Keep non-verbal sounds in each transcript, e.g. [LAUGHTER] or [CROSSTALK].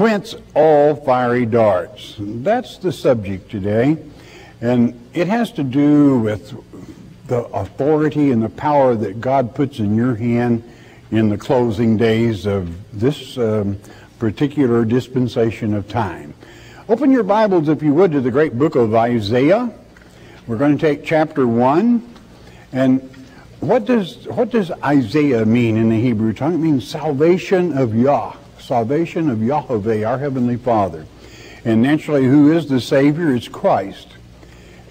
quench all fiery darts. That's the subject today. And it has to do with the authority and the power that God puts in your hand in the closing days of this um, particular dispensation of time. Open your Bibles, if you would, to the great book of Isaiah. We're going to take chapter 1. And what does, what does Isaiah mean in the Hebrew tongue? It means salvation of Yah, salvation of Yahweh, our Heavenly Father. And naturally, who is the Savior? It's Christ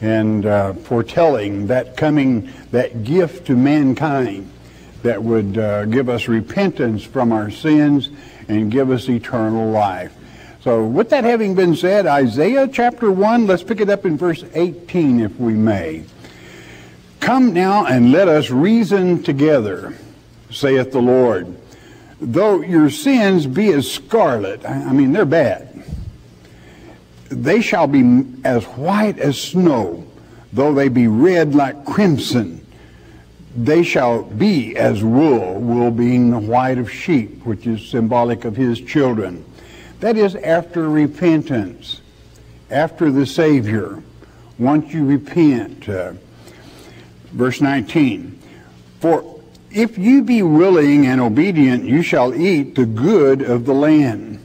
and uh, foretelling that coming, that gift to mankind that would uh, give us repentance from our sins and give us eternal life. So, with that having been said, Isaiah chapter 1, let's pick it up in verse 18 if we may. Come now and let us reason together, saith the Lord. Though your sins be as scarlet, I mean, they're bad they shall be as white as snow, though they be red like crimson. They shall be as wool, wool being the white of sheep, which is symbolic of his children. That is after repentance, after the Savior. Once you repent. Uh, verse 19. For if you be willing and obedient, you shall eat the good of the land.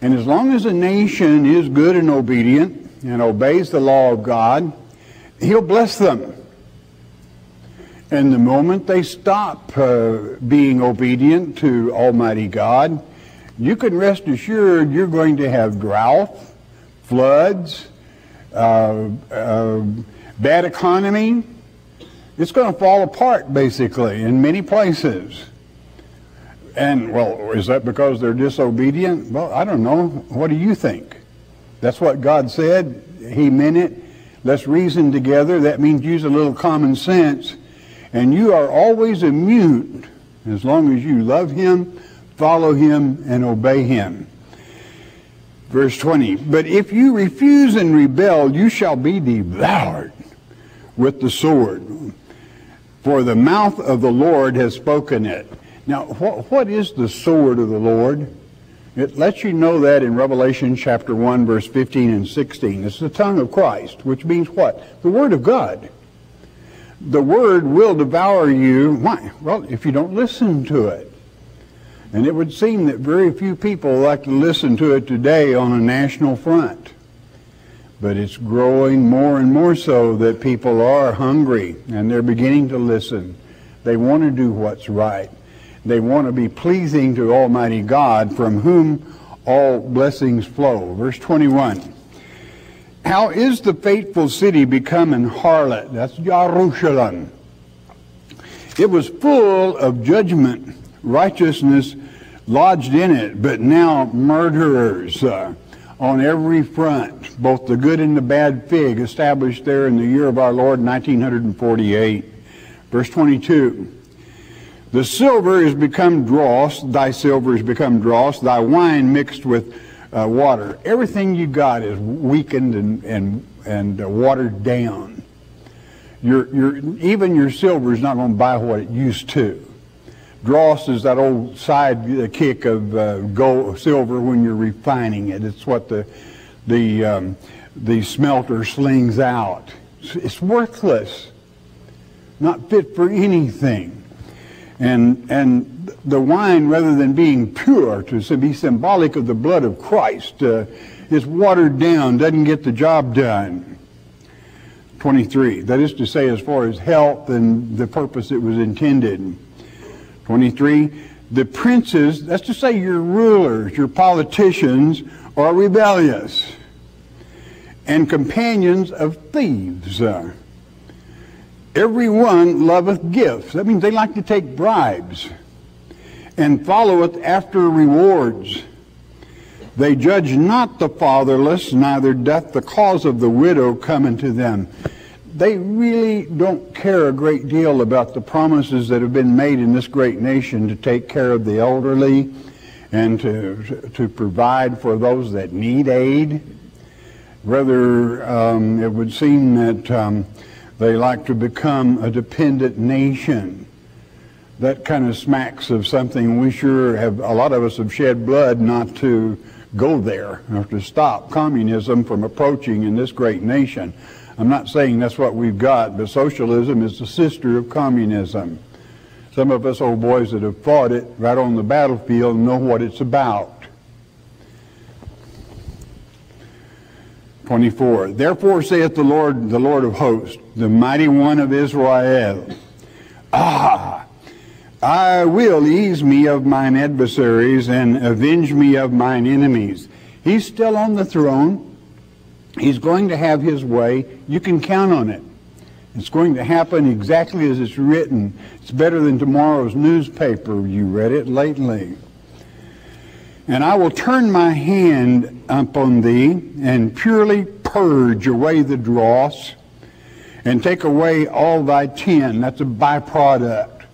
And as long as a nation is good and obedient and obeys the law of God, He'll bless them. And the moment they stop uh, being obedient to Almighty God, you can rest assured you're going to have drought, floods, uh, uh, bad economy. It's going to fall apart, basically, in many places. And, well, is that because they're disobedient? Well, I don't know. What do you think? That's what God said. He meant it. Let's reason together. That means use a little common sense. And you are always immune as long as you love Him, follow Him, and obey Him. Verse 20, But if you refuse and rebel, you shall be devoured with the sword. For the mouth of the Lord has spoken it. Now, what, what is the sword of the Lord? It lets you know that in Revelation chapter 1, verse 15 and 16. It's the tongue of Christ, which means what? The Word of God. The Word will devour you. Why? Well, if you don't listen to it. And it would seem that very few people like to listen to it today on a national front. But it's growing more and more so that people are hungry and they're beginning to listen. They want to do what's right. They want to be pleasing to Almighty God, from whom all blessings flow. Verse 21. How is the faithful city become an harlot? That's Jerusalem. It was full of judgment, righteousness lodged in it, but now murderers uh, on every front, both the good and the bad fig, established there in the year of our Lord, 1948. Verse 22. The silver is become dross, thy silver is become dross, thy wine mixed with uh, water. Everything you got is weakened and, and, and uh, watered down. Your, your, even your silver is not going to buy what it used to. Dross is that old side kick of uh, gold, silver when you're refining it. It's what the, the, um, the smelter slings out. It's worthless, not fit for anything. And, and the wine, rather than being pure, to be symbolic of the blood of Christ, uh, is watered down, doesn't get the job done. 23. That is to say, as far as health and the purpose it was intended. 23. The princes, that's to say, your rulers, your politicians, are rebellious and companions of thieves. Uh, Everyone loveth gifts. That means they like to take bribes and followeth after rewards. They judge not the fatherless, neither doth the cause of the widow come unto them. They really don't care a great deal about the promises that have been made in this great nation to take care of the elderly and to, to provide for those that need aid. Rather, um, it would seem that um, they like to become a dependent nation. That kind of smacks of something we sure have, a lot of us have shed blood not to go there, or to stop communism from approaching in this great nation. I'm not saying that's what we've got, but socialism is the sister of communism. Some of us old boys that have fought it right on the battlefield know what it's about. 24. Therefore saith the Lord, the Lord of hosts, the mighty one of Israel, Ah, I will ease me of mine adversaries and avenge me of mine enemies. He's still on the throne. He's going to have his way. You can count on it. It's going to happen exactly as it's written. It's better than tomorrow's newspaper. You read it lately. And I will turn my hand upon thee and purely purge away the dross and take away all thy tin. That's a byproduct.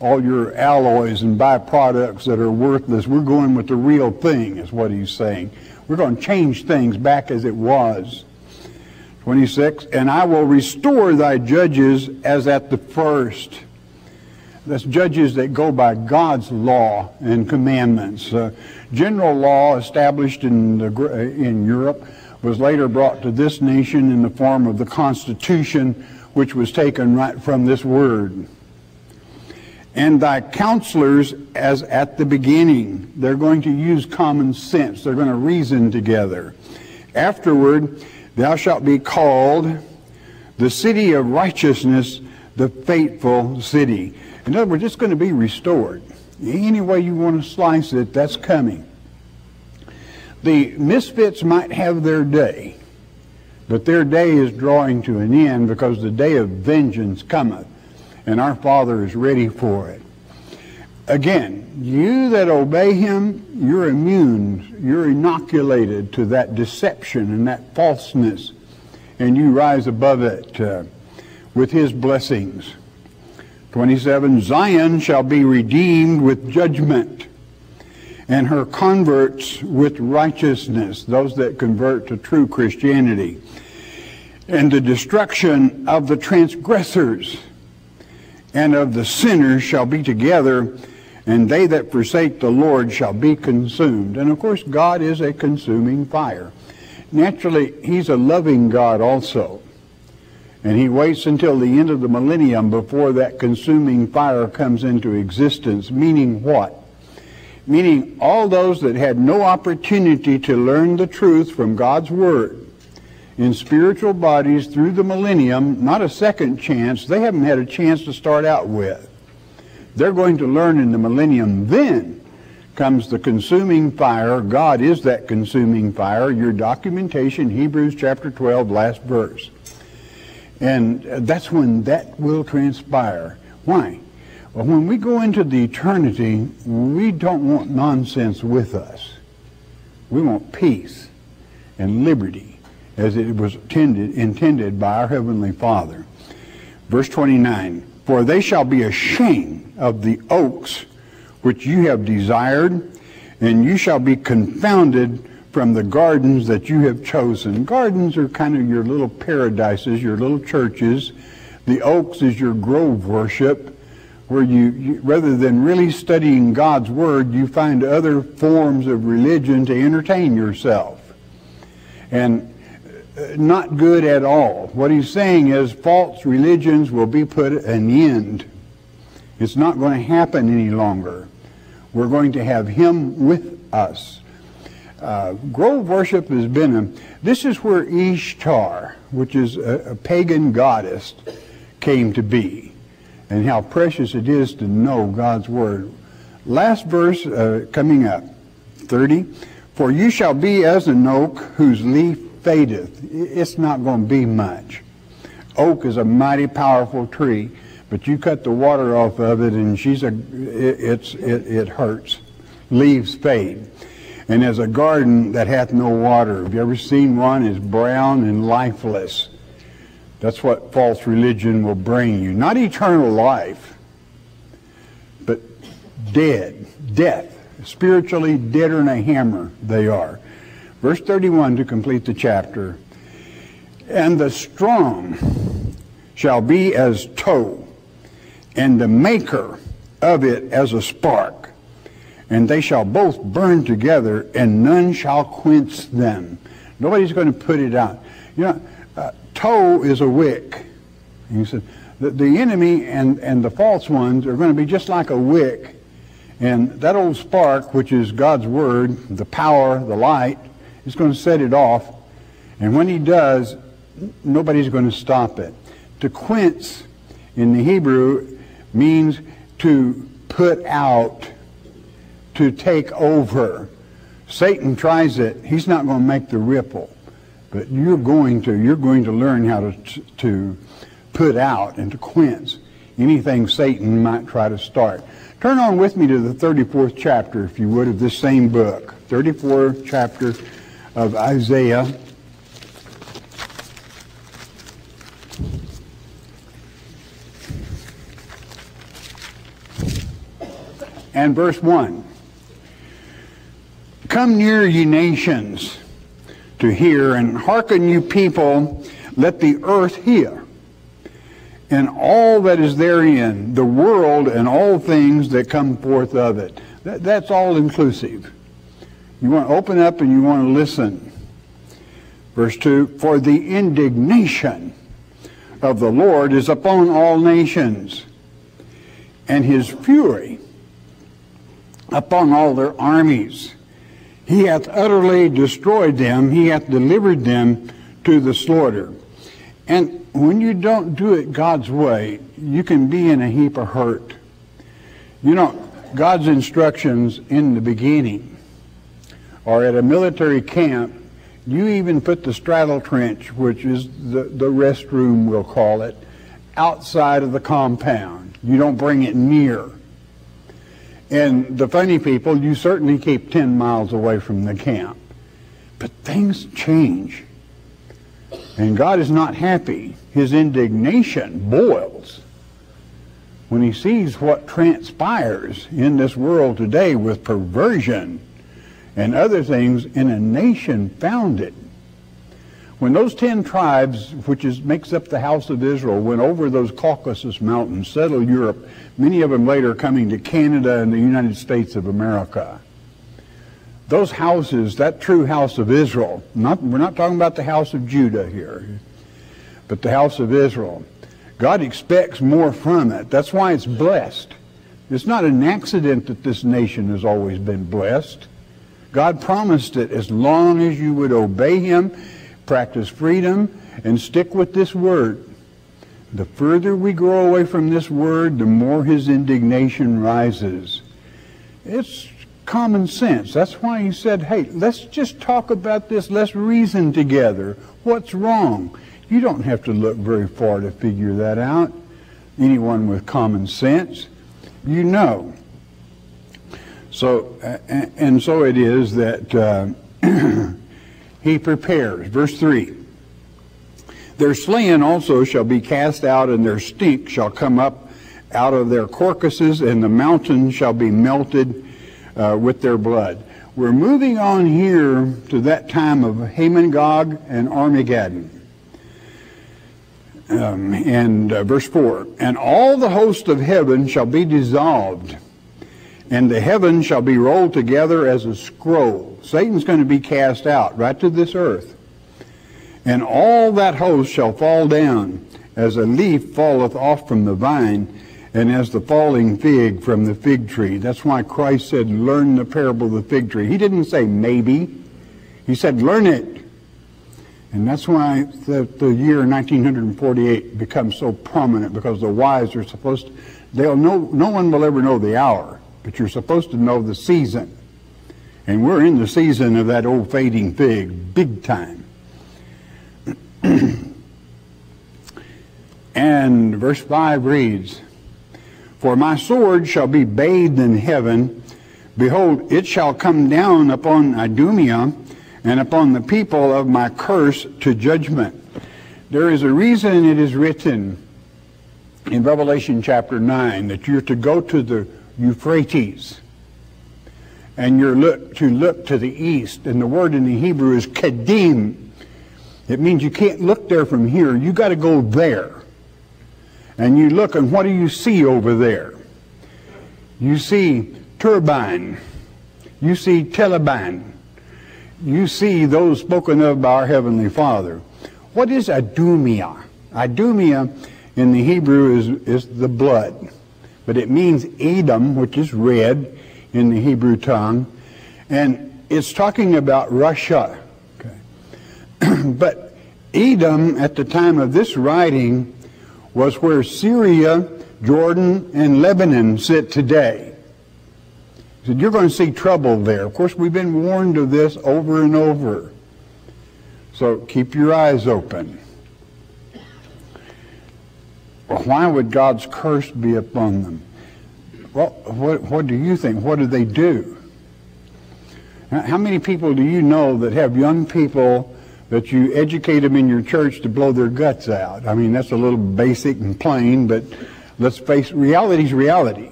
All your alloys and byproducts that are worthless. We're going with the real thing, is what he's saying. We're going to change things back as it was. 26, and I will restore thy judges as at the first. That's judges that go by God's law and commandments. Uh, general law established in, the, in Europe was later brought to this nation in the form of the Constitution, which was taken right from this word. And thy counselors, as at the beginning, they're going to use common sense. They're going to reason together. Afterward, thou shalt be called the city of righteousness, the faithful city. In other words, it's going to be restored. Any way you want to slice it, that's coming. The misfits might have their day, but their day is drawing to an end because the day of vengeance cometh, and our Father is ready for it. Again, you that obey him, you're immune, you're inoculated to that deception and that falseness, and you rise above it uh, with his blessings. 27 Zion shall be redeemed with judgment and her converts with righteousness, those that convert to true Christianity, and the destruction of the transgressors and of the sinners shall be together, and they that forsake the Lord shall be consumed. And of course, God is a consuming fire. Naturally, He's a loving God also. And He waits until the end of the millennium before that consuming fire comes into existence, meaning what? meaning all those that had no opportunity to learn the truth from God's Word in spiritual bodies through the millennium, not a second chance, they haven't had a chance to start out with. They're going to learn in the millennium. Then comes the consuming fire. God is that consuming fire. Your documentation, Hebrews chapter 12, last verse. And that's when that will transpire. Why? Well, when we go into the eternity, we don't want nonsense with us. We want peace and liberty as it was intended, intended by our Heavenly Father. Verse 29 For they shall be ashamed of the oaks which you have desired, and you shall be confounded from the gardens that you have chosen. Gardens are kind of your little paradises, your little churches. The oaks is your grove worship where you, you, rather than really studying God's Word, you find other forms of religion to entertain yourself. And not good at all. What he's saying is false religions will be put an end. It's not going to happen any longer. We're going to have him with us. Uh, grove worship has been a, this is where Ishtar, which is a, a pagan goddess, came to be and how precious it is to know God's word. Last verse uh, coming up, 30. For you shall be as an oak whose leaf fadeth. It's not going to be much. Oak is a mighty powerful tree, but you cut the water off of it and she's a, it, it's, it, it hurts. Leaves fade. And as a garden that hath no water. Have you ever seen one? It's brown and lifeless. That's what false religion will bring you. Not eternal life, but dead, death. Spiritually deader than a hammer they are. Verse 31 to complete the chapter. And the strong shall be as tow, and the maker of it as a spark. and they shall both burn together, and none shall quench them. Nobody's going to put it out. You know, uh, tow is a wick. He said, the, the enemy and, and the false ones are going to be just like a wick. And that old spark, which is God's word, the power, the light, is going to set it off. And when he does, nobody's going to stop it. To quench in the Hebrew means to put out, to take over. Satan tries it. He's not going to make the ripple. But you're going to, you're going to learn how to, to put out and to quench anything Satan might try to start. Turn on with me to the 34th chapter, if you would, of this same book. 34th chapter of Isaiah. And verse 1. Come near, ye nations, to hear, and hearken, you people, let the earth hear and all that is therein, the world and all things that come forth of it. That, that's all inclusive. You want to open up and you want to listen. Verse 2 For the indignation of the Lord is upon all nations, and his fury upon all their armies. He hath utterly destroyed them, he hath delivered them to the slaughter. And when you don't do it God's way, you can be in a heap of hurt. You know, God's instructions in the beginning or at a military camp, you even put the straddle trench, which is the, the restroom, we'll call it, outside of the compound. You don't bring it near. And the funny people, you certainly keep 10 miles away from the camp. But things change. And God is not happy. His indignation boils when he sees what transpires in this world today with perversion and other things in a nation founded. When those ten tribes, which is, makes up the house of Israel, went over those Caucasus mountains, settled Europe, many of them later coming to Canada and the United States of America those houses, that true house of Israel, not, we're not talking about the house of Judah here, but the house of Israel. God expects more from it. That's why it's blessed. It's not an accident that this nation has always been blessed. God promised it as long as you would obey Him, practice freedom, and stick with this word. The further we grow away from this word, the more His indignation rises. It's common sense. That's why he said, hey, let's just talk about this. Let's reason together. What's wrong? You don't have to look very far to figure that out. Anyone with common sense, you know. So, and so it is that uh, [CLEARS THROAT] he prepares. Verse 3 Their slain also shall be cast out, and their stink shall come up out of their carcasses, and the mountains shall be melted uh, with their blood. We're moving on here to that time of Hamon-Gog and Armageddon. Um, and uh, verse 4 And all the host of heaven shall be dissolved, and the heavens shall be rolled together as a scroll. Satan's going to be cast out right to this earth. And all that host shall fall down, as a leaf falleth off from the vine, and as the falling fig from the fig tree. That's why Christ said, learn the parable of the fig tree. He didn't say maybe. He said, learn it. And that's why the, the year 1948 becomes so prominent because the wise are supposed to, they'll know, no one will ever know the hour, but you're supposed to know the season. And we're in the season of that old fading fig, big time. [CLEARS THROAT] and verse 5 reads, for my sword shall be bathed in heaven. Behold, it shall come down upon Idumea and upon the people of my curse to judgment. There is a reason it is written in Revelation chapter 9 that you're to go to the Euphrates and you're look, to look to the east. And the word in the Hebrew is kadim. It means you can't look there from here. You got to go there and you look and what do you see over there? You see turbine You see Taliban. You see those spoken of by our Heavenly Father. What is Idumea? Idumea in the Hebrew is, is the blood, but it means Edom, which is red in the Hebrew tongue, and it's talking about Russia. Okay. [CLEARS THROAT] but Edom, at the time of this writing, was where Syria, Jordan, and Lebanon sit today. He said, You're going to see trouble there. Of course, we've been warned of this over and over. So keep your eyes open. Why would God's curse be upon them? Well, what, what do you think? What do they do? How many people do you know that have young people that you educate them in your church to blow their guts out? I mean, that's a little basic and plain, but let's face reality is reality.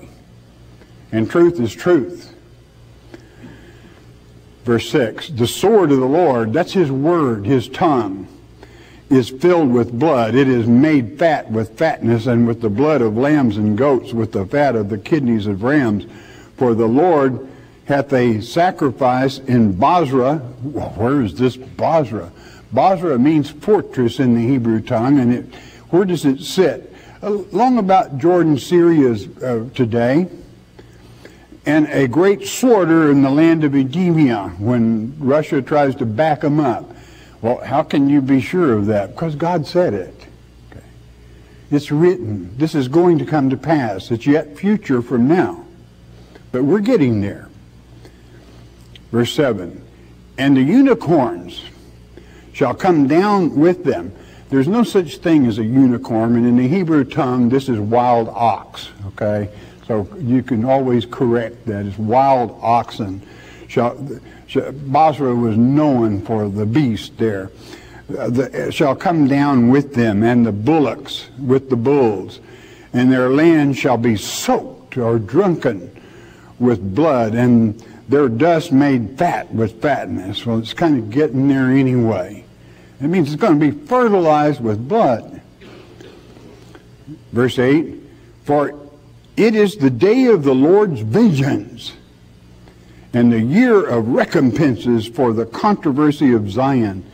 And truth is truth. Verse 6 The sword of the Lord, that's his word, his tongue is filled with blood. It is made fat with fatness and with the blood of lambs and goats, with the fat of the kidneys of rams. For the Lord hath a sacrifice in Bozrah. Well, where is this Bozrah? Bozrah means fortress in the Hebrew tongue, and it, where does it sit? Along about Jordan, Syria uh, today, and a great slaughter in the land of Idumea when Russia tries to back them up. Well, how can you be sure of that? Because God said it. Okay. It's written. This is going to come to pass. It's yet future from now. But we're getting there. Verse 7 And the unicorns shall come down with them. There's no such thing as a unicorn, and in the Hebrew tongue, this is wild ox. Okay? So you can always correct that. It's wild oxen. Shall, Bozrah was known for the beast there. Uh, the, shall come down with them, and the bullocks with the bulls, and their land shall be soaked or drunken with blood, and their dust made fat with fatness. Well, it's kind of getting there anyway. It means it's going to be fertilized with blood. Verse 8 For it is the day of the Lord's vengeance and the year of recompenses for the controversy of Zion.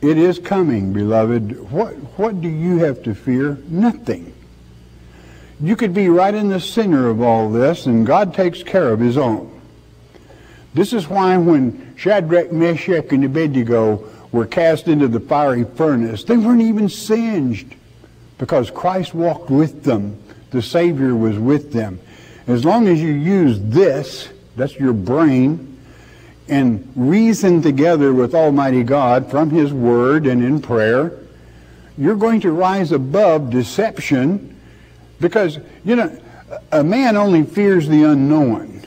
It is coming, beloved. What, what do you have to fear? Nothing. You could be right in the center of all this, and God takes care of his own. This is why when Shadrach, Meshach, and Abednego were cast into the fiery furnace, they weren't even singed because Christ walked with them. The Savior was with them. As long as you use this, that's your brain, and reason together with Almighty God from His Word and in prayer, you're going to rise above deception because, you know, a man only fears the unknown.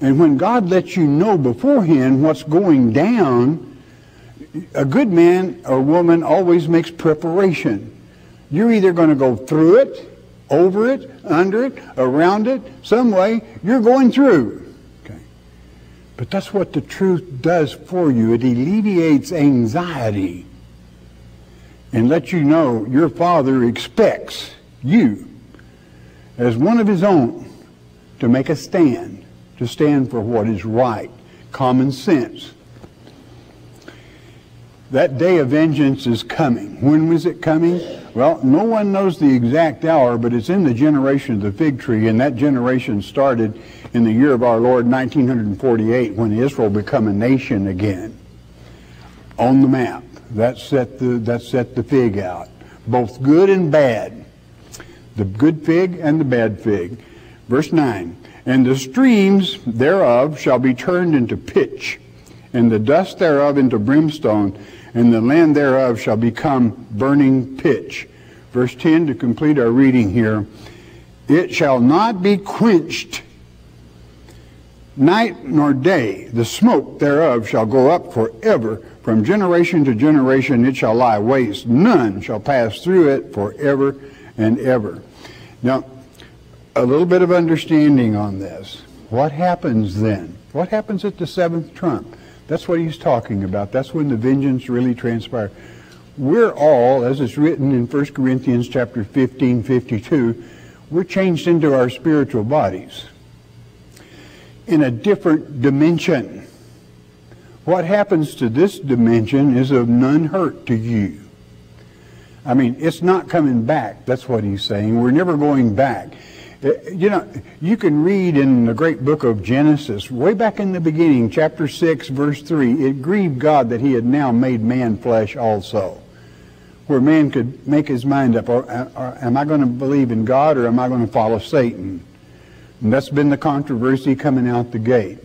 And when God lets you know beforehand what's going down, a good man or woman always makes preparation. You're either going to go through it over it, under it, around it, some way, you're going through. Okay. But that's what the truth does for you. It alleviates anxiety and lets you know your Father expects you as one of his own to make a stand, to stand for what is right, common sense. That day of vengeance is coming. When was it coming? Well, no one knows the exact hour, but it's in the generation of the fig tree, and that generation started in the year of our Lord 1948 when Israel became a nation again. On the map, that set the, that set the fig out, both good and bad. The good fig and the bad fig. Verse 9, And the streams thereof shall be turned into pitch, and the dust thereof into brimstone, and the land thereof shall become burning pitch. Verse 10 to complete our reading here. It shall not be quenched night nor day. The smoke thereof shall go up forever. From generation to generation it shall lie waste. None shall pass through it forever and ever. Now, a little bit of understanding on this. What happens then? What happens at the seventh trump? That's what he's talking about. That's when the vengeance really transpires. We're all, as it's written in 1 Corinthians chapter 15, 52, we're changed into our spiritual bodies. in a different dimension. What happens to this dimension is of none hurt to you. I mean, it's not coming back. That's what he's saying. We're never going back. Uh, you know, you can read in the great book of Genesis, way back in the beginning, chapter 6, verse 3, it grieved God that he had now made man flesh also. Where man could make his mind up, or, or am I going to believe in God or am I going to follow Satan? And that's been the controversy coming out the gate.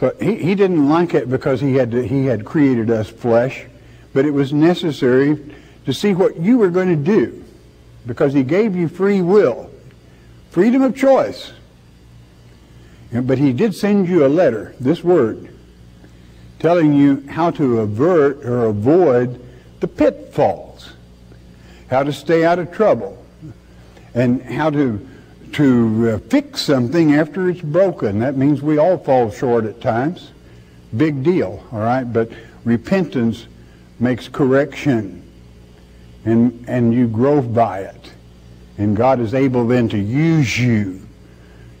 So he, he didn't like it because he had, to, he had created us flesh, but it was necessary to see what you were going to do because he gave you free will, freedom of choice. But he did send you a letter, this word, telling you how to avert or avoid the pitfalls, how to stay out of trouble, and how to to uh, fix something after it's broken. That means we all fall short at times. Big deal, all right? But repentance makes correction and, and you grow by it. And God is able then to use you.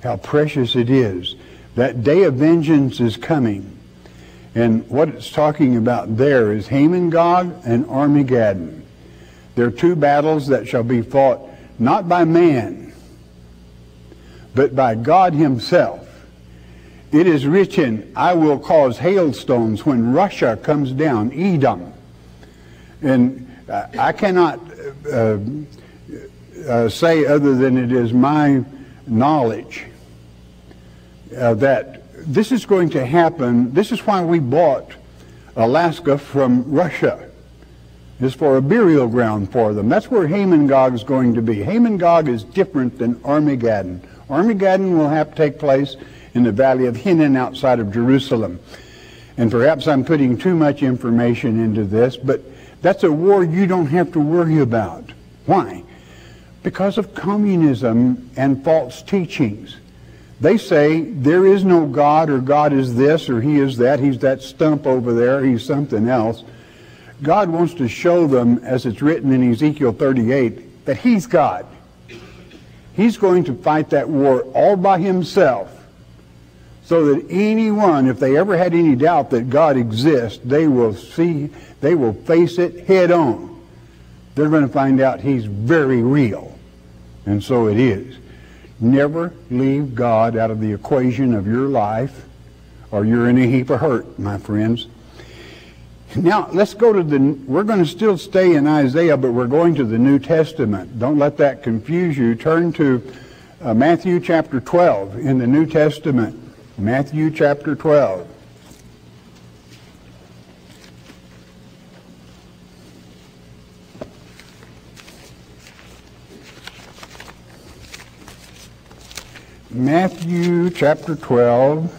How precious it is. That day of vengeance is coming. And what it's talking about there is Hamon-Gog and Armageddon. There are two battles that shall be fought not by man, but by God himself. It is written, I will cause hailstones when Russia comes down, Edom. And I cannot uh, uh, say other than it is my knowledge uh, that this is going to happen. This is why we bought Alaska from Russia. Is for a burial ground for them. That's where Hamon-Gog is going to be. Hamon-Gog is different than Armageddon. Armageddon will have to take place in the valley of Hinnom outside of Jerusalem. And perhaps I'm putting too much information into this, but that's a war you don't have to worry about. Why? Because of communism and false teachings. They say there is no God or God is this or he is that. He's that stump over there. He's something else. God wants to show them, as it's written in Ezekiel 38, that he's God. He's going to fight that war all by himself so that anyone, if they ever had any doubt that God exists, they will see they will face it head on. They're going to find out he's very real. And so it is. Never leave God out of the equation of your life or you're in a heap of hurt, my friends. Now, let's go to the, we're going to still stay in Isaiah, but we're going to the New Testament. Don't let that confuse you. Turn to uh, Matthew chapter 12 in the New Testament. Matthew chapter 12. Matthew chapter 12.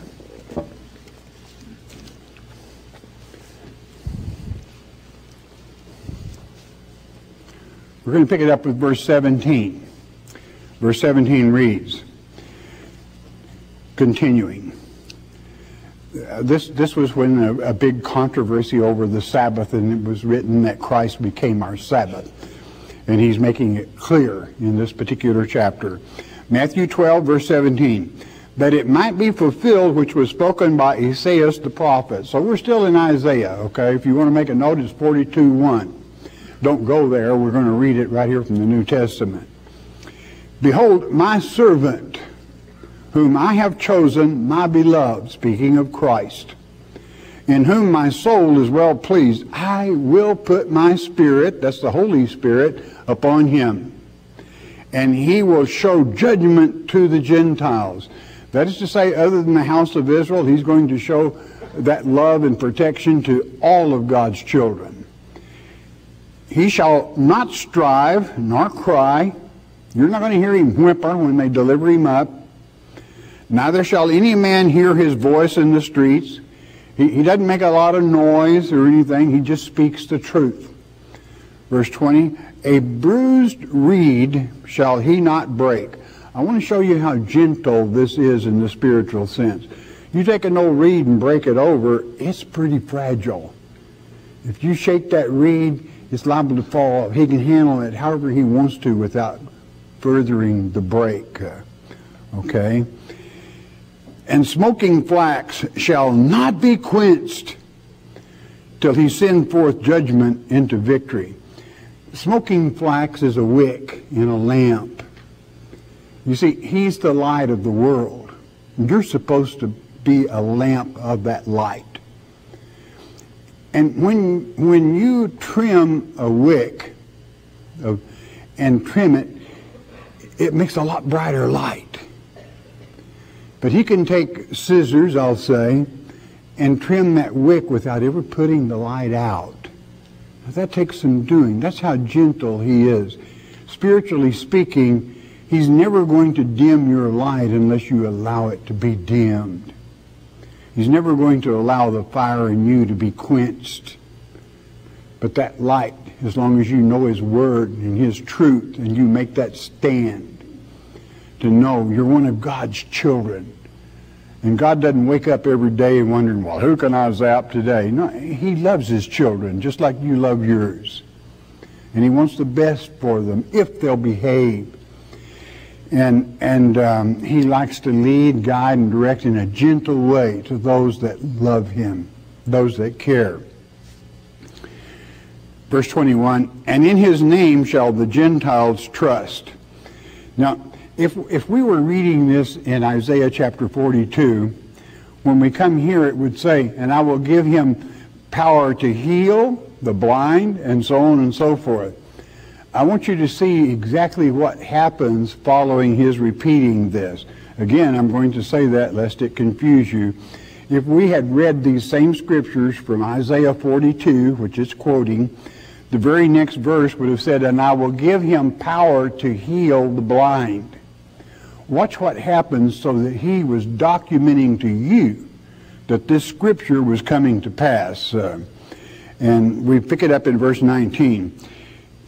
We're going to pick it up with verse 17. Verse 17 reads, continuing. This, this was when a, a big controversy over the Sabbath, and it was written that Christ became our Sabbath. And he's making it clear in this particular chapter. Matthew 12, verse 17, that it might be fulfilled which was spoken by Isaiah the prophet. So we're still in Isaiah, okay? If you want to make a note, it's 42, 1. Don't go there. We're going to read it right here from the New Testament. Behold, my servant, whom I have chosen, my beloved, speaking of Christ, in whom my soul is well pleased, I will put my spirit, that's the Holy Spirit, upon him and he will show judgment to the Gentiles. That is to say, other than the house of Israel, he's going to show that love and protection to all of God's children. He shall not strive nor cry. You're not going to hear him whimper when they deliver him up. Neither shall any man hear his voice in the streets. He, he doesn't make a lot of noise or anything. He just speaks the truth. Verse 20, a bruised reed shall he not break. I want to show you how gentle this is in the spiritual sense. You take an old reed and break it over, it's pretty fragile. If you shake that reed, it's liable to fall. He can handle it however he wants to without furthering the break. Uh, okay? And smoking flax shall not be quenched till he send forth judgment into victory. Smoking flax is a wick in a lamp. You see, he's the light of the world. You're supposed to be a lamp of that light. And when, when you trim a wick of, and trim it, it makes a lot brighter light. But he can take scissors, I'll say, and trim that wick without ever putting the light out. That takes some doing. That's how gentle he is. Spiritually speaking, he's never going to dim your light unless you allow it to be dimmed. He's never going to allow the fire in you to be quenched. But that light, as long as you know his word and his truth and you make that stand to know you're one of God's children, and God doesn't wake up every day wondering, well, who can I zap today? No, He loves His children just like you love yours. And He wants the best for them if they'll behave. And, and um, He likes to lead, guide, and direct in a gentle way to those that love Him, those that care. Verse 21, and in His name shall the Gentiles trust. Now, if, if we were reading this in Isaiah chapter 42, when we come here, it would say, And I will give him power to heal the blind, and so on and so forth. I want you to see exactly what happens following his repeating this. Again, I'm going to say that lest it confuse you. If we had read these same scriptures from Isaiah 42, which is quoting, the very next verse would have said, And I will give him power to heal the blind. Watch what happens so that he was documenting to you that this scripture was coming to pass. Uh, and we pick it up in verse 19.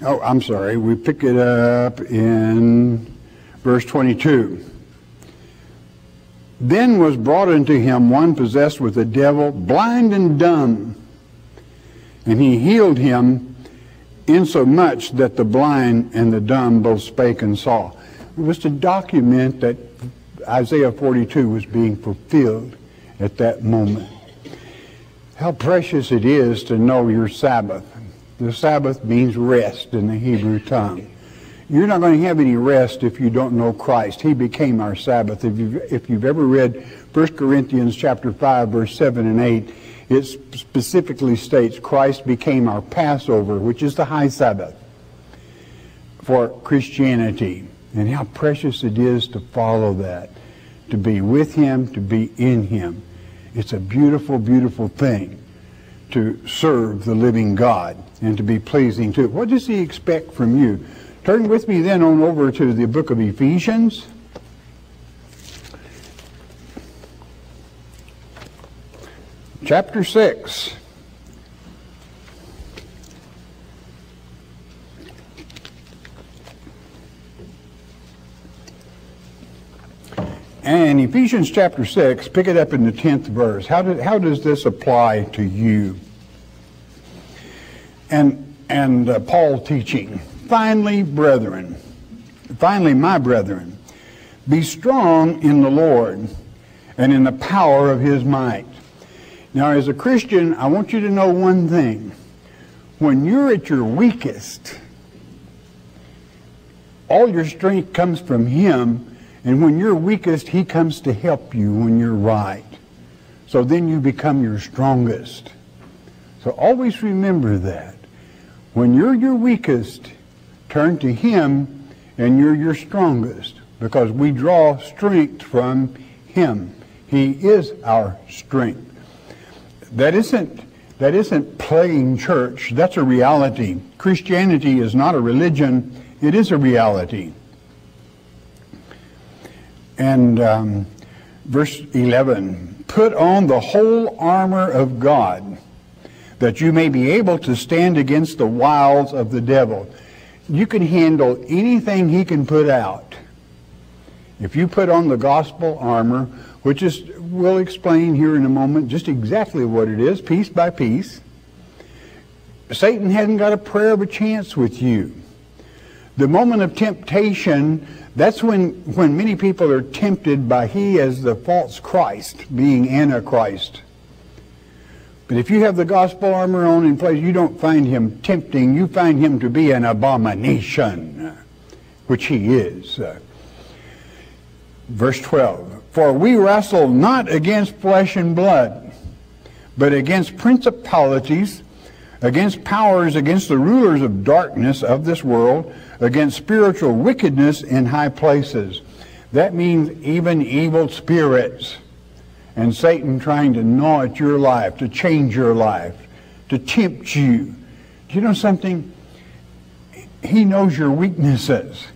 Oh, I'm sorry. We pick it up in verse 22. Then was brought unto him one possessed with a devil, blind and dumb. And he healed him insomuch that the blind and the dumb both spake and saw was to document that Isaiah 42 was being fulfilled at that moment. How precious it is to know your Sabbath. The Sabbath means rest in the Hebrew tongue. You're not going to have any rest if you don't know Christ. He became our Sabbath. If you've, if you've ever read 1 Corinthians chapter 5, verse 7 and 8, it specifically states Christ became our Passover, which is the high Sabbath for Christianity. And how precious it is to follow that, to be with Him, to be in Him. It's a beautiful, beautiful thing to serve the living God and to be pleasing to. What does He expect from you? Turn with me then on over to the book of Ephesians. Chapter 6. And Ephesians chapter 6, pick it up in the 10th verse. How, how does this apply to you? And, and uh, Paul teaching, finally, brethren, finally, my brethren, be strong in the Lord and in the power of his might. Now, as a Christian, I want you to know one thing. When you're at your weakest, all your strength comes from him and when you're weakest, he comes to help you when you're right. So then you become your strongest. So always remember that. When you're your weakest, turn to him and you're your strongest because we draw strength from him. He is our strength. That isn't that isn't playing church. That's a reality. Christianity is not a religion. It is a reality. And um, verse 11 Put on the whole armor of God, that you may be able to stand against the wiles of the devil. You can handle anything he can put out. If you put on the gospel armor, which is, we'll explain here in a moment just exactly what it is, piece by piece. Satan hasn't got a prayer of a chance with you. The moment of temptation, that's when, when many people are tempted by he as the false Christ, being Antichrist. But if you have the gospel armor on in place, you don't find him tempting. You find him to be an abomination, which he is. Verse 12 For we wrestle not against flesh and blood, but against principalities, against powers, against the rulers of darkness of this world, against spiritual wickedness in high places. That means even evil spirits. And Satan trying to gnaw at your life, to change your life, to tempt you. Do you know something? He knows your weaknesses.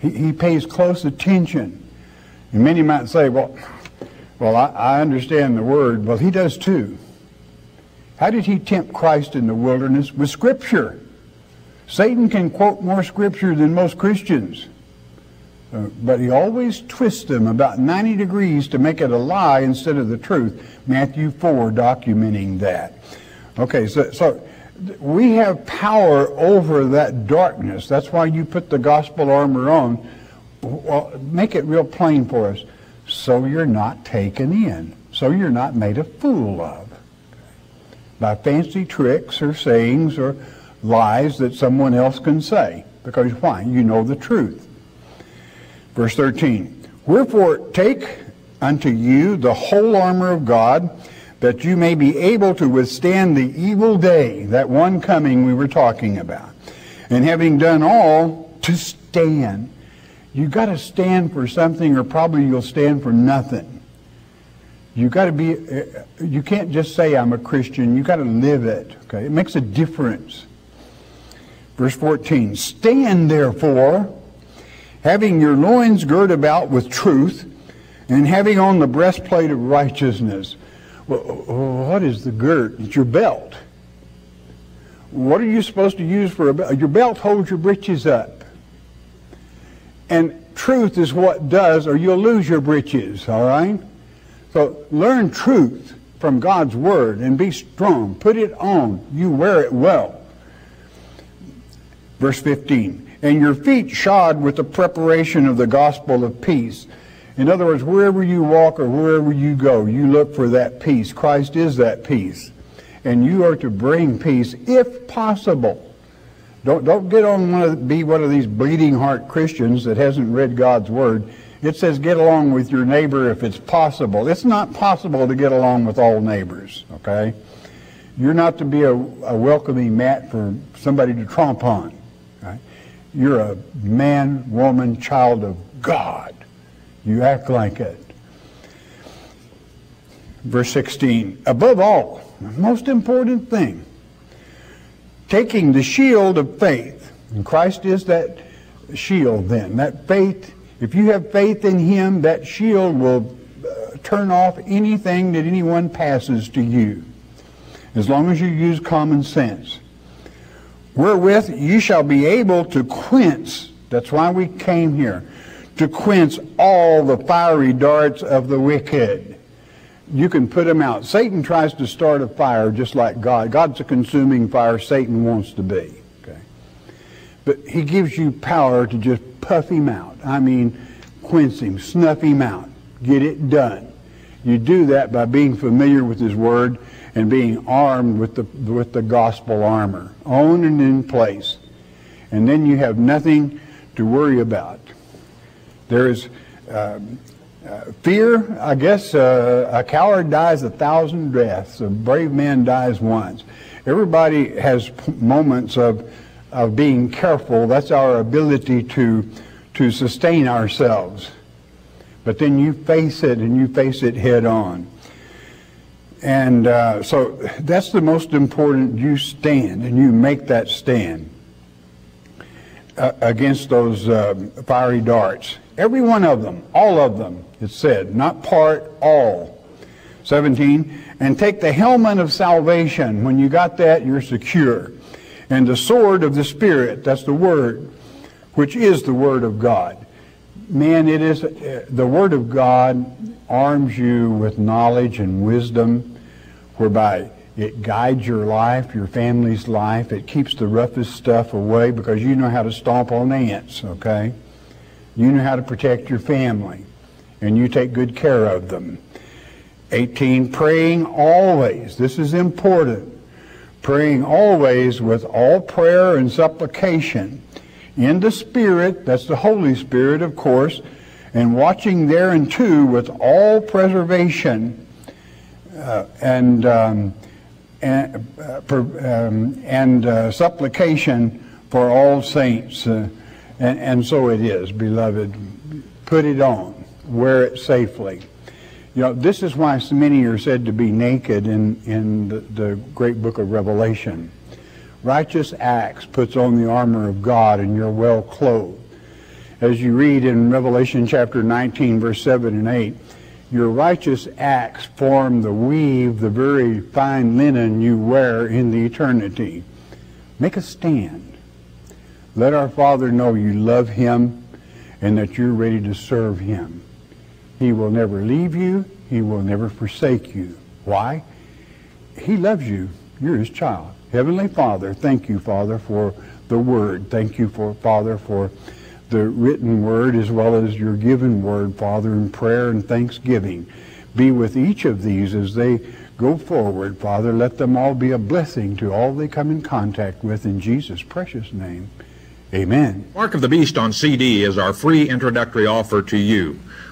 He, he pays close attention. And many might say, well, well, I, I understand the word. Well, he does too. How did he tempt Christ in the wilderness? With Scripture. Satan can quote more Scripture than most Christians. Uh, but he always twists them about 90 degrees to make it a lie instead of the truth. Matthew 4 documenting that. Okay, so, so we have power over that darkness. That's why you put the gospel armor on. Well, make it real plain for us. So you're not taken in. So you're not made a fool of by fancy tricks or sayings or lies that someone else can say. Because why? You know the truth. Verse 13. Wherefore take unto you the whole armor of God that you may be able to withstand the evil day, that one coming we were talking about. And having done all, to stand. You've got to stand for something or probably you'll stand for nothing. You got to be, uh, you can't just say I'm a Christian. You got to live it. Okay, it makes a difference. Verse 14, stand therefore, having your loins girt about with truth, and having on the breastplate of righteousness. What is the girt? It's your belt. What are you supposed to use for a belt? Your belt holds your breeches up. And truth is what does, or you'll lose your breeches, all right? So learn truth from God's Word and be strong. Put it on. You wear it well. Verse 15. And your feet shod with the preparation of the gospel of peace. In other words, wherever you walk or wherever you go, you look for that peace. Christ is that peace. And you are to bring peace if possible. Don't, don't get on one of, be one of these bleeding heart Christians that hasn't read God's Word it says get along with your neighbor if it's possible. It's not possible to get along with all neighbors, okay? You're not to be a, a welcoming mat for somebody to tromp on. Right? You're a man, woman, child of God. You act like it. Verse 16, above all, most important thing, taking the shield of faith. And Christ is that shield then, that faith if you have faith in Him, that shield will uh, turn off anything that anyone passes to you, as long as you use common sense. Wherewith you shall be able to quench, that's why we came here, to quench all the fiery darts of the wicked. You can put them out. Satan tries to start a fire just like God. God's a consuming fire. Satan wants to be. But he gives you power to just puff him out. I mean, quench him, snuff him out, get it done. You do that by being familiar with his word and being armed with the, with the gospel armor, on and in place. And then you have nothing to worry about. There is uh, uh, fear, I guess uh, a coward dies a thousand deaths, a brave man dies once. Everybody has moments of of being careful. That's our ability to, to sustain ourselves. But then you face it and you face it head on. And uh, so that's the most important. You stand and you make that stand uh, against those uh, fiery darts. Every one of them, all of them, it said, not part, all. 17, and take the helmet of salvation. When you got that, you're secure and the sword of the Spirit, that's the Word, which is the Word of God. Man, it is the Word of God arms you with knowledge and wisdom, whereby It guides your life, your family's life. It keeps the roughest stuff away because you know how to stomp on ants, okay? You know how to protect your family, and you take good care of them. 18, praying always. This is important. Praying always with all prayer and supplication in the Spirit, that's the Holy Spirit, of course, and watching thereunto with all preservation uh, and um, and, uh, per, um, and uh, supplication for all saints. Uh, and, and so it is, beloved. Put it on. Wear it safely. You know, this is why so many are said to be naked in, in the, the great book of Revelation. Righteous acts puts on the armor of God and you're well clothed. As you read in Revelation chapter 19, verse 7 and 8, your righteous acts form the weave, the very fine linen you wear in the eternity. Make a stand. Let our Father know you love Him and that you're ready to serve Him. He will never leave you. He will never forsake you. Why? He loves you. You're His child. Heavenly Father, thank you, Father, for the Word. Thank you, for Father, for the written word as well as your given word, Father, in prayer and thanksgiving. Be with each of these as they go forward, Father. Let them all be a blessing to all they come in contact with in Jesus' precious name. Amen. Mark of the Beast on CD is our free introductory offer to you.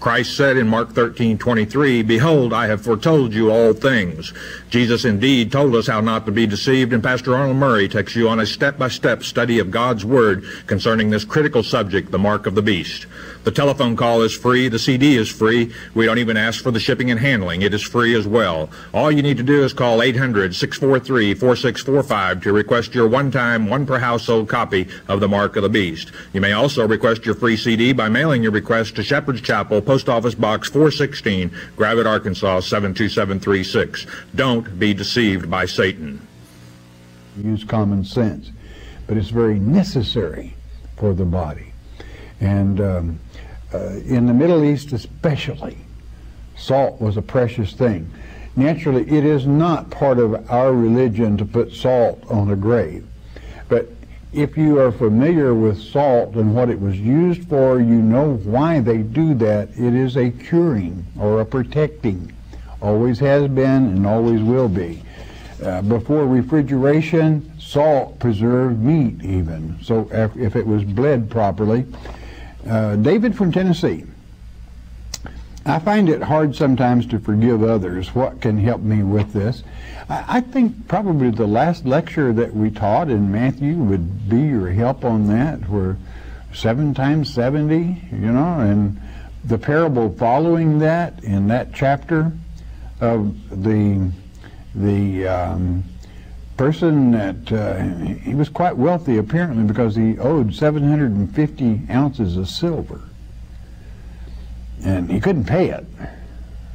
Christ said in Mark 13:23, "Behold, I have foretold you all things." Jesus indeed told us how not to be deceived, and Pastor Arnold Murray takes you on a step-by-step study of God's Word concerning this critical subject, the mark of the beast. The telephone call is free. The CD is free. We don't even ask for the shipping and handling. It is free as well. All you need to do is call 800-643-4645 to request your one-time, one-per-household copy of The Mark of the Beast. You may also request your free CD by mailing your request to Shepherd's Chapel, Post Office Box 416, Gravette, Arkansas 72736. Don't be deceived by Satan. Use common sense, but it's very necessary for the body. And um, uh, in the Middle East especially, salt was a precious thing. Naturally, it is not part of our religion to put salt on a grave. If you are familiar with salt and what it was used for, you know why they do that. It is a curing or a protecting. Always has been and always will be. Uh, before refrigeration, salt preserved meat even. So if, if it was bled properly, uh, David from Tennessee. I find it hard sometimes to forgive others. What can help me with this? I, I think probably the last lecture that we taught in Matthew would be your help on that, where seven times 70, you know, and the parable following that in that chapter of the the um, person that uh, he was quite wealthy apparently because he owed 750 ounces of silver and he couldn't pay it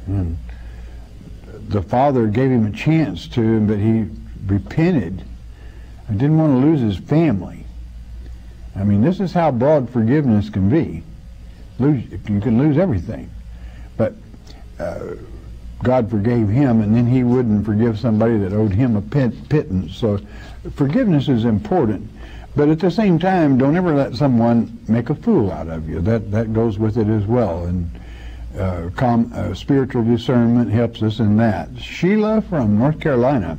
and the father gave him a chance to but he repented and didn't want to lose his family i mean this is how broad forgiveness can be lose you can lose everything but uh, God forgave him, and then he wouldn't forgive somebody that owed him a pittance. So forgiveness is important. But at the same time, don't ever let someone make a fool out of you. That, that goes with it as well. And uh, com, uh, spiritual discernment helps us in that. Sheila from North Carolina.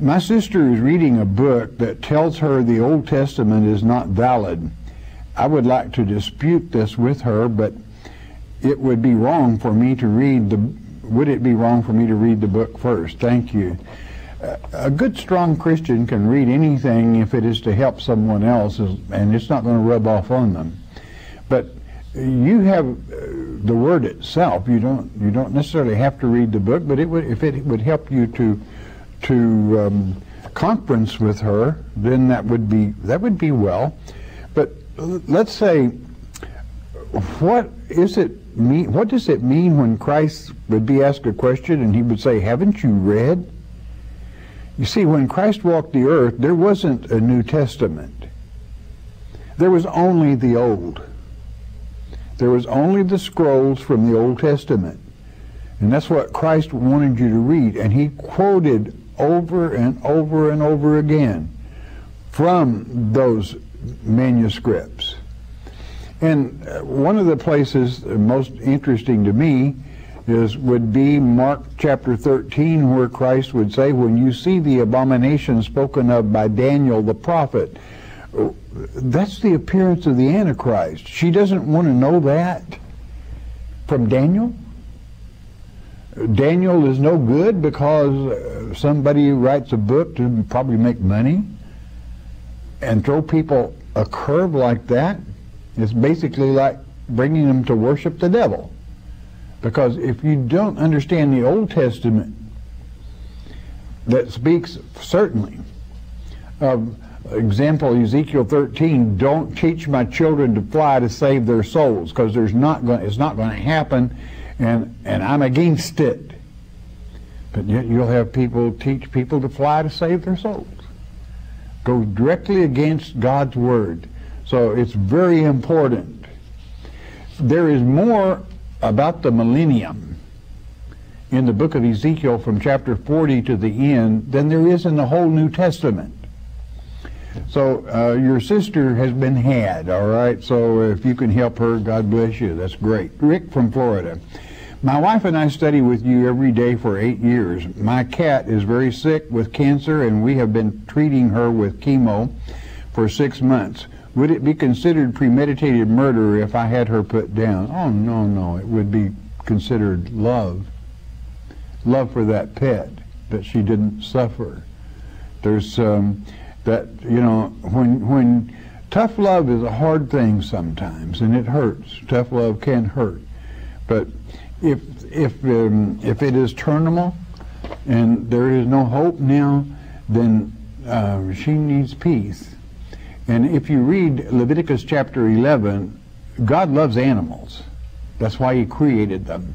My sister is reading a book that tells her the Old Testament is not valid. I would like to dispute this with her, but it would be wrong for me to read the would it be wrong for me to read the book first? Thank you. A good, strong Christian can read anything if it is to help someone else, and it's not going to rub off on them. But you have uh, the word itself. You don't you don't necessarily have to read the book, but it would if it would help you to to um, conference with her, then that would be that would be well. But let's say, what is it mean? What does it mean when Christ would be asked a question and he would say, "Haven't you read?" You see, when Christ walked the earth, there wasn't a New Testament. There was only the Old. There was only the scrolls from the Old Testament. And that's what Christ wanted you to read. And he quoted over and over and over again from those manuscripts. And uh, one of the places most interesting to me is would be Mark chapter 13 where Christ would say when you see the abomination spoken of by Daniel the prophet that's the appearance of the antichrist. She doesn't want to know that from Daniel. Daniel is no good because somebody writes a book to probably make money and throw people a curve like that. It's basically like bringing them to worship the devil because if you don't understand the Old Testament, that speaks certainly of example Ezekiel 13 don't teach my children to fly to save their souls because there's not going it's not going to happen and and I'm against it. But yet you'll have people teach people to fly to save their souls. Go directly against God's word. So it's very important. There is more about the millennium in the book of Ezekiel from chapter 40 to the end than there is in the whole New Testament. So uh, your sister has been had, all right? So if you can help her, God bless you. That's great. Rick from Florida. My wife and I study with you every day for eight years. My cat is very sick with cancer, and we have been treating her with chemo for six months. Would it be considered premeditated murder if I had her put down? Oh, no, no. It would be considered love. Love for that pet, that she didn't suffer. There's um, that, you know, when, when tough love is a hard thing sometimes, and it hurts. Tough love can hurt. But if, if, um, if it is terminal and there is no hope now, then uh, she needs peace and if you read Leviticus chapter 11, God loves animals. That's why he created them.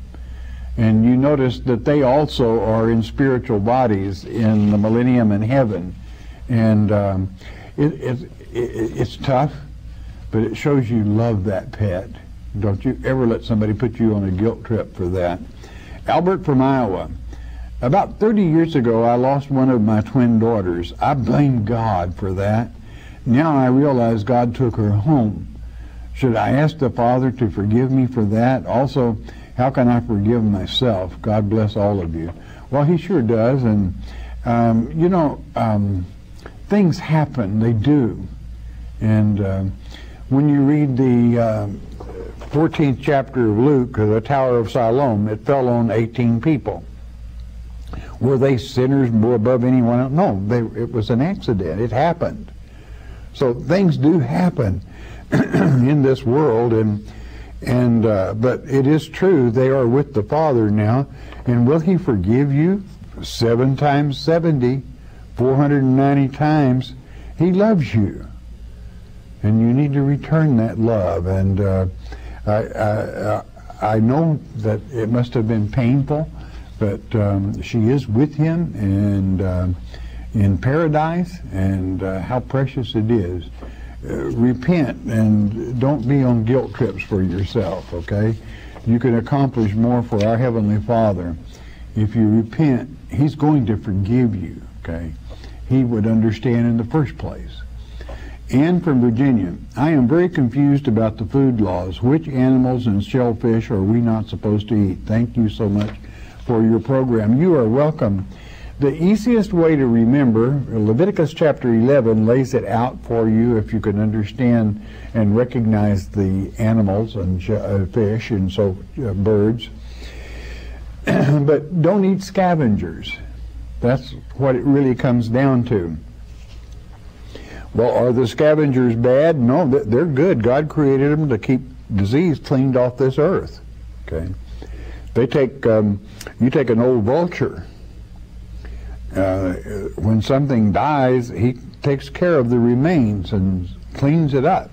And you notice that they also are in spiritual bodies in the millennium in heaven. And um, it, it, it, it's tough, but it shows you love that pet. Don't you ever let somebody put you on a guilt trip for that. Albert from Iowa. About 30 years ago, I lost one of my twin daughters. I blame God for that. Now I realize God took her home. Should I ask the Father to forgive me for that? Also, how can I forgive myself? God bless all of you. Well, He sure does. And, um, you know, um, things happen. They do. And uh, when you read the uh, 14th chapter of Luke, the Tower of Siloam, it fell on 18 people. Were they sinners above anyone else? No, they, it was an accident. It happened. So things do happen [CLEARS THROAT] in this world, and and uh, but it is true they are with the Father now, and will He forgive you seven times seventy, four hundred and ninety times? He loves you, and you need to return that love. And uh, I, I I know that it must have been painful, but um, she is with Him, and. Um, in paradise and uh, how precious it is. Uh, repent and don't be on guilt trips for yourself, okay? You can accomplish more for our Heavenly Father. If you repent, He's going to forgive you, okay? He would understand in the first place. Anne from Virginia, I am very confused about the food laws. Which animals and shellfish are we not supposed to eat? Thank you so much for your program. You are welcome the easiest way to remember, Leviticus chapter 11 lays it out for you if you can understand and recognize the animals and uh, fish and so uh, birds. [CLEARS THROAT] but don't eat scavengers. That's what it really comes down to. Well, are the scavengers bad? No, they're good. God created them to keep disease cleaned off this earth. Okay, they take um, you take an old vulture uh, when something dies, he takes care of the remains and cleans it up.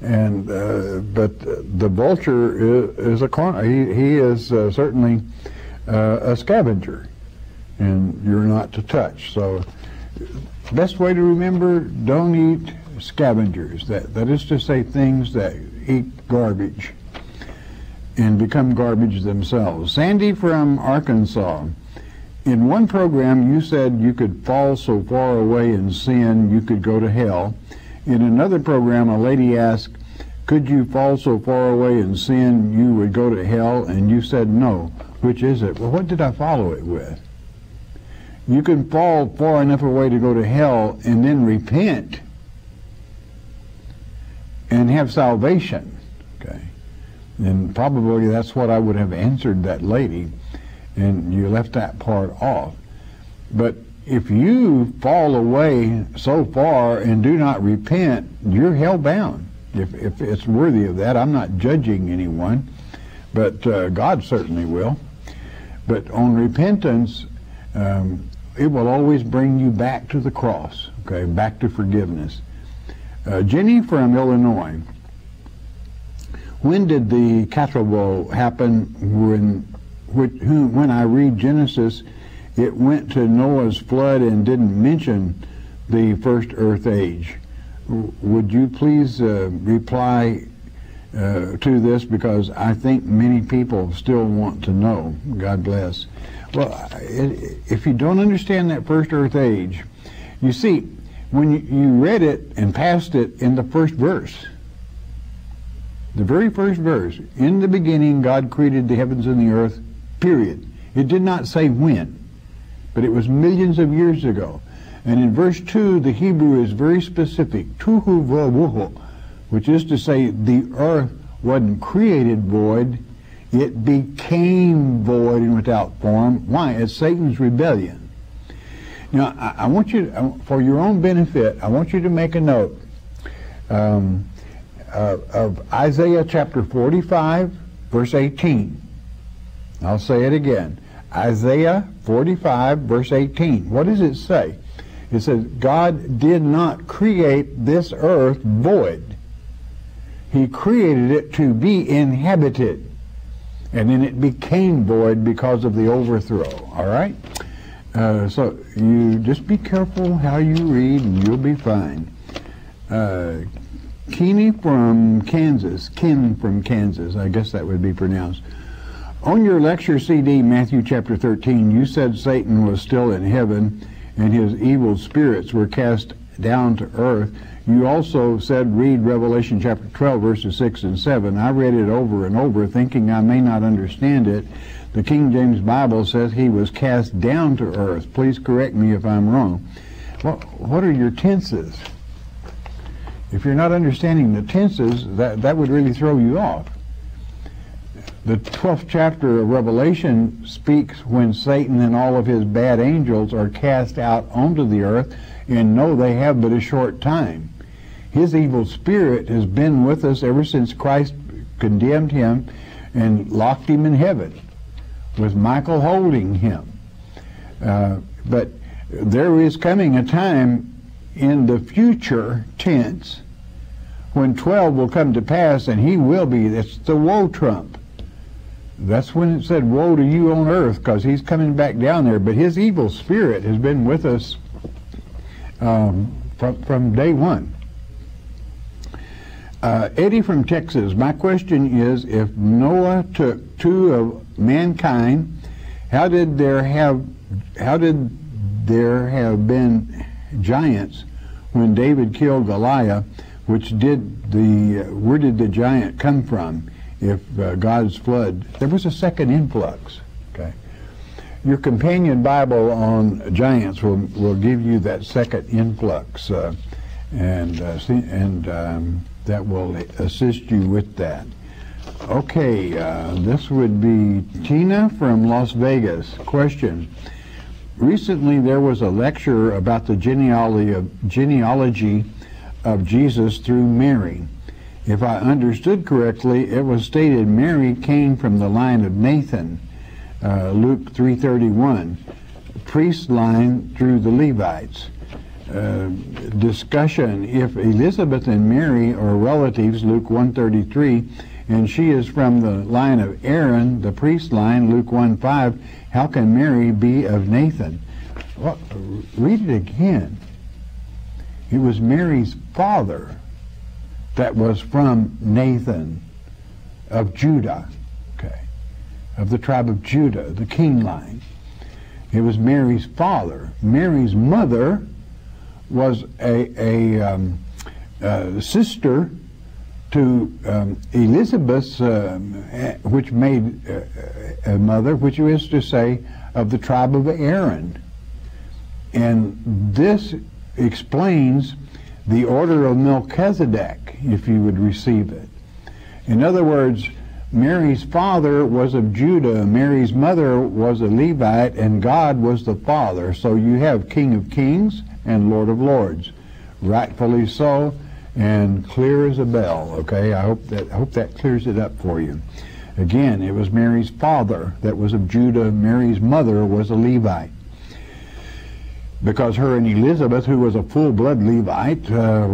And uh, but the vulture is, is a he, he is uh, certainly uh, a scavenger, and you're not to touch. So, best way to remember: don't eat scavengers. That that is to say, things that eat garbage and become garbage themselves. Sandy from Arkansas. In one program, you said you could fall so far away in sin you could go to hell. In another program, a lady asked, Could you fall so far away in sin you would go to hell? And you said no. Which is it? Well, what did I follow it with? You can fall far enough away to go to hell and then repent and have salvation. Okay. And probably that's what I would have answered that lady, and you left that part off. But if you fall away so far and do not repent, you're hell bound. If, if it's worthy of that, I'm not judging anyone, but uh, God certainly will. But on repentance, um, it will always bring you back to the cross, okay, back to forgiveness. Uh, Jenny from Illinois. When did the katabole happen? When, when I read Genesis, it went to Noah's flood and didn't mention the first earth age. Would you please uh, reply uh, to this because I think many people still want to know. God bless. Well, if you don't understand that first earth age, you see, when you read it and passed it in the first verse, the very first verse, in the beginning God created the heavens and the earth, period. It did not say when, but it was millions of years ago. And in verse 2, the Hebrew is very specific, tuhu v'wuhu, which is to say the earth wasn't created void, it became void and without form. Why? It's Satan's rebellion. Now, I, I want you, to, for your own benefit, I want you to make a note. Um, uh, of Isaiah chapter 45, verse 18. I'll say it again. Isaiah 45, verse 18. What does it say? It says, God did not create this earth void. He created it to be inhabited. And then it became void because of the overthrow. All right? Uh, so you just be careful how you read and you'll be fine. Uh, Keeney from Kansas, Ken from Kansas, I guess that would be pronounced. On your lecture CD, Matthew chapter 13, you said Satan was still in heaven and his evil spirits were cast down to earth. You also said read Revelation chapter 12, verses 6 and 7. I read it over and over, thinking I may not understand it. The King James Bible says he was cast down to earth. Please correct me if I'm wrong. Well, what are your tenses? If you're not understanding the tenses, that, that would really throw you off. The 12th chapter of Revelation speaks when Satan and all of his bad angels are cast out onto the earth and know they have but a short time. His evil spirit has been with us ever since Christ condemned him and locked him in heaven, with Michael holding him. Uh, but there is coming a time in the future tense when 12 will come to pass and he will be, it's the woe trump. That's when it said, woe to you on earth, because he's coming back down there. But his evil spirit has been with us um, from, from day one. Uh, Eddie from Texas, my question is, if Noah took two of mankind, how did there have, how did there have been giants when David killed Goliath? which did the, where did the giant come from if uh, God's flood? There was a second influx, okay? Your companion Bible on giants will, will give you that second influx, uh, and, uh, see, and um, that will assist you with that. Okay, uh, this would be Tina from Las Vegas. Question. Recently there was a lecture about the genealogy of, genealogy of Jesus through Mary. If I understood correctly, it was stated Mary came from the line of Nathan, uh, Luke 3.31, priest line through the Levites. uh, discussion. If Elizabeth and Mary are relatives, Luke 133, and she is from the line of Aaron, the priest line, Luke 1:5, how can Mary be of Nathan? Well, read it again. It was Mary's father that was from Nathan of Judah, okay, of the tribe of Judah, the king line. It was Mary's father. Mary's mother was a, a um, uh, sister to um, Elizabeth's, uh, which made uh, a mother, which is to say, of the tribe of Aaron. And this explains the order of Melchizedek, if you would receive it. In other words, Mary's father was of Judah, Mary's mother was a Levite, and God was the father. So you have King of Kings and Lord of Lords. Rightfully so, and clear as a bell, okay? I hope that, I hope that clears it up for you. Again, it was Mary's father that was of Judah. Mary's mother was a Levite because her and Elizabeth, who was a full-blood Levite, uh,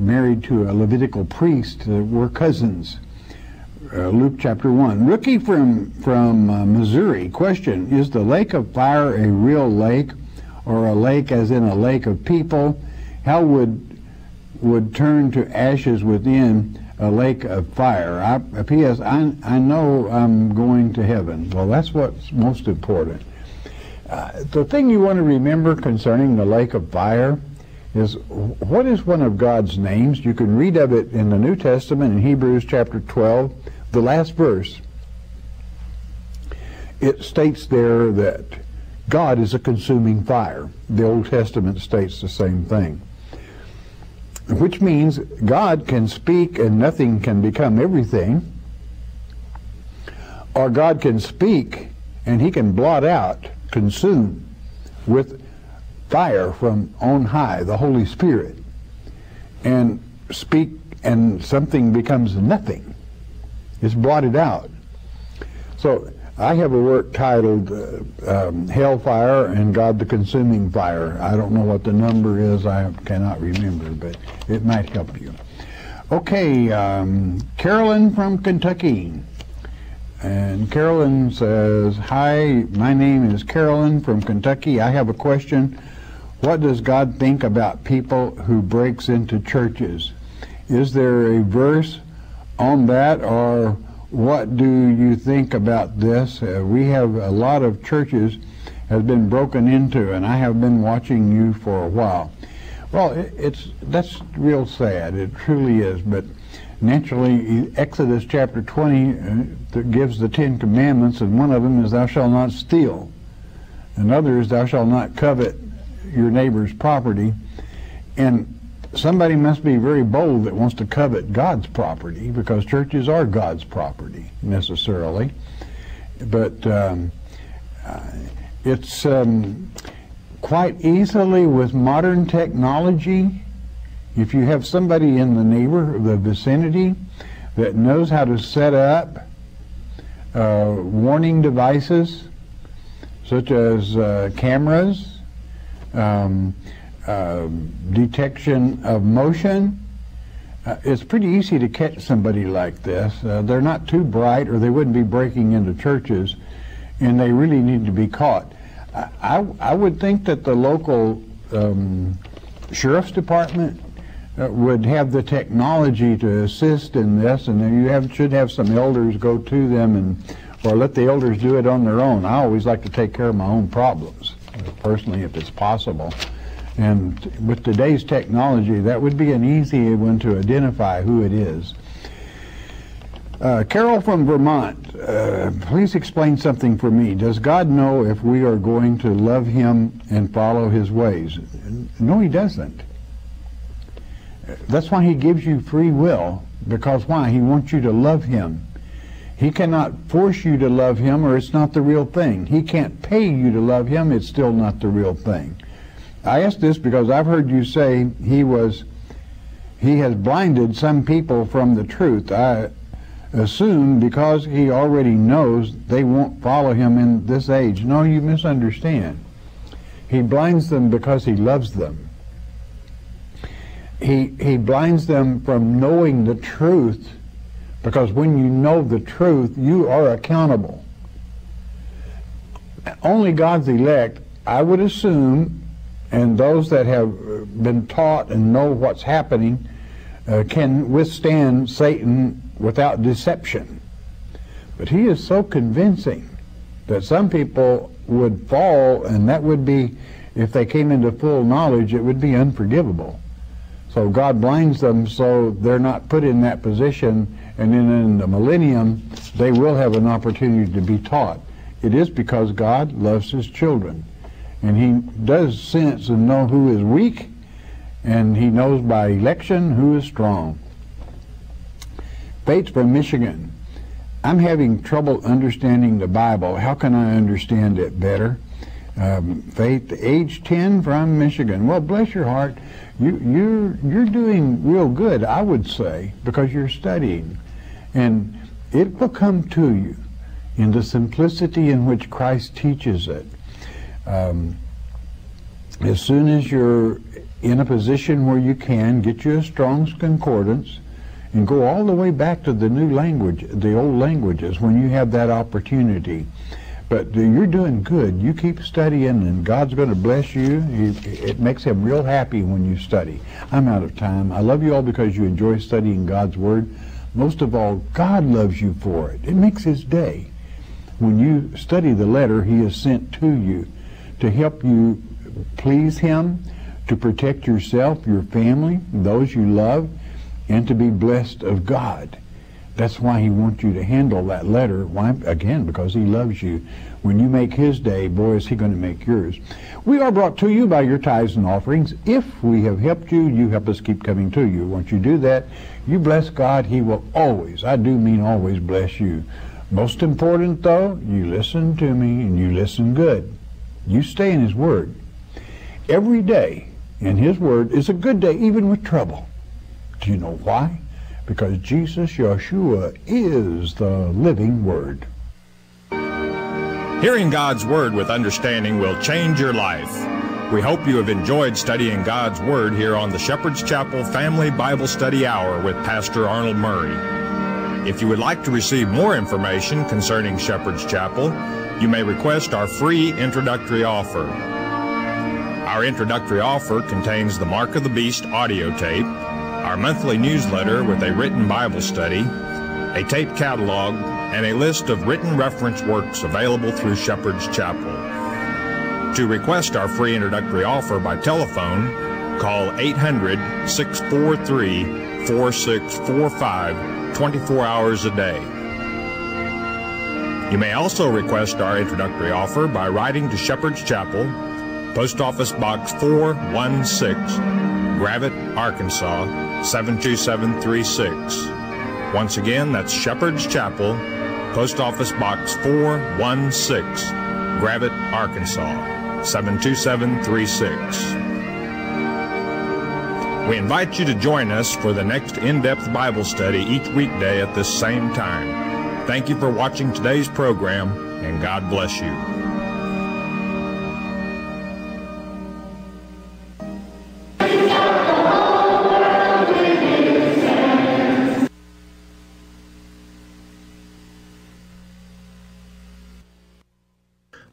married to a Levitical priest, uh, were cousins. Uh, Luke chapter 1. Rookie from, from uh, Missouri, question, is the lake of fire a real lake or a lake as in a lake of people? How would would turn to ashes within a lake of fire? I, P.S. I, I know I'm going to heaven. Well, that's what's most important. Uh, the thing you want to remember concerning the lake of fire is what is one of God's names? You can read of it in the New Testament in Hebrews chapter 12, the last verse. It states there that God is a consuming fire. The Old Testament states the same thing. Which means God can speak and nothing can become everything. Or God can speak and he can blot out consumed with fire from on high, the Holy Spirit, and speak, and something becomes nothing. It's blotted out. So I have a work titled uh, um, Hellfire and God the Consuming Fire. I don't know what the number is, I cannot remember, but it might help you. Okay, um, Carolyn from Kentucky. And Carolyn says, Hi, my name is Carolyn from Kentucky. I have a question. What does God think about people who breaks into churches? Is there a verse on that or what do you think about this? Uh, we have a lot of churches has been broken into and I have been watching you for a while. Well, it, it's that's real sad. It truly is, but naturally, Exodus chapter 20 uh, gives the Ten Commandments, and one of them is, Thou shalt not steal. Another is, Thou shalt not covet your neighbor's property. And somebody must be very bold that wants to covet God's property, because churches are God's property, necessarily. But um, uh, it's um, quite easily with modern technology if you have somebody in the neighbor, the vicinity, that knows how to set up uh, warning devices, such as uh, cameras, um, uh, detection of motion, uh, it's pretty easy to catch somebody like this. Uh, they're not too bright, or they wouldn't be breaking into churches, and they really need to be caught. I, I, I would think that the local um, sheriff's department would have the technology to assist in this, and you have, should have some elders go to them and or let the elders do it on their own. I always like to take care of my own problems, personally, if it's possible. And with today's technology, that would be an easy one to identify who it is. Uh, Carol from Vermont, uh, please explain something for me. Does God know if we are going to love Him and follow His ways? No, He doesn't. That's why he gives you free will, because why? He wants you to love him. He cannot force you to love him or it's not the real thing. He can't pay you to love him, it's still not the real thing. I ask this because I've heard you say he was he has blinded some people from the truth. I assume because he already knows they won't follow him in this age. No, you misunderstand. He blinds them because he loves them. He, he blinds them from knowing the truth because when you know the truth, you are accountable. Only God's elect, I would assume, and those that have been taught and know what's happening, uh, can withstand Satan without deception. But he is so convincing that some people would fall, and that would be, if they came into full knowledge, it would be unforgivable. So God blinds them so they're not put in that position, and then in the millennium, they will have an opportunity to be taught. It is because God loves his children. And he does sense and know who is weak, and he knows by election who is strong. Faith from Michigan. I'm having trouble understanding the Bible. How can I understand it better? Um, Faith, age 10 from Michigan. Well, bless your heart. You, you're, you're doing real good, I would say, because you're studying. And it will come to you in the simplicity in which Christ teaches it. Um, as soon as you're in a position where you can, get you a Strong's Concordance and go all the way back to the new language, the old languages, when you have that opportunity. But you're doing good. You keep studying, and God's going to bless you. It makes Him real happy when you study. I'm out of time. I love you all because you enjoy studying God's Word. Most of all, God loves you for it. It makes His day. When you study the letter He has sent to you to help you please Him, to protect yourself, your family, those you love, and to be blessed of God. That's why he wants you to handle that letter. Why? Again, because he loves you. When you make his day, boy, is he going to make yours. We are brought to you by your tithes and offerings. If we have helped you, you help us keep coming to you. Once you do that, you bless God, he will always, I do mean always, bless you. Most important, though, you listen to me and you listen good. You stay in his word. Every day in his word is a good day, even with trouble. Do you know why? Because Jesus, Yeshua, is the living Word. Hearing God's Word with understanding will change your life. We hope you have enjoyed studying God's Word here on the Shepherd's Chapel Family Bible Study Hour with Pastor Arnold Murray. If you would like to receive more information concerning Shepherd's Chapel, you may request our free introductory offer. Our introductory offer contains the Mark of the Beast audio tape, our monthly newsletter with a written Bible study, a tape catalog, and a list of written reference works available through Shepherd's Chapel. To request our free introductory offer by telephone, call 800 643 4645 24 hours a day. You may also request our introductory offer by writing to Shepherd's Chapel, Post Office Box 416, Gravette, Arkansas 72736. Once again, that's Shepherd's Chapel, Post Office Box 416, Gravette, Arkansas 72736. We invite you to join us for the next in-depth Bible study each weekday at this same time. Thank you for watching today's program, and God bless you.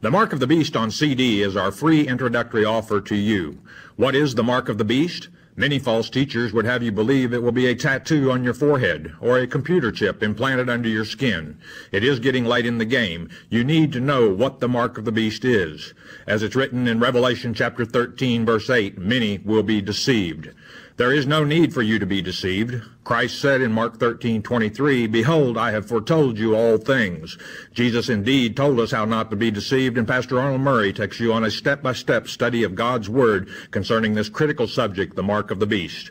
The Mark of the Beast on CD is our free introductory offer to you. What is the Mark of the Beast? Many false teachers would have you believe it will be a tattoo on your forehead or a computer chip implanted under your skin. It is getting late in the game. You need to know what the mark of the beast is. As it's written in Revelation chapter 13 verse 8, many will be deceived. There is no need for you to be deceived. Christ said in Mark 13:23, "Behold, I have foretold you all things." Jesus indeed told us how not to be deceived, and Pastor Arnold Murray takes you on a step-by-step study of God's Word concerning this critical subject, the mark of the beast.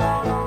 no, no.